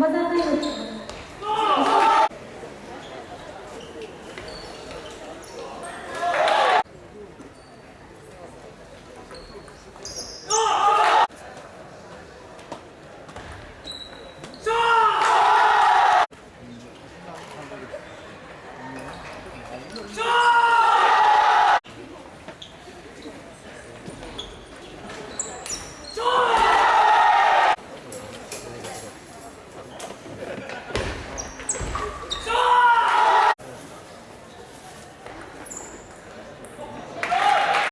我在那个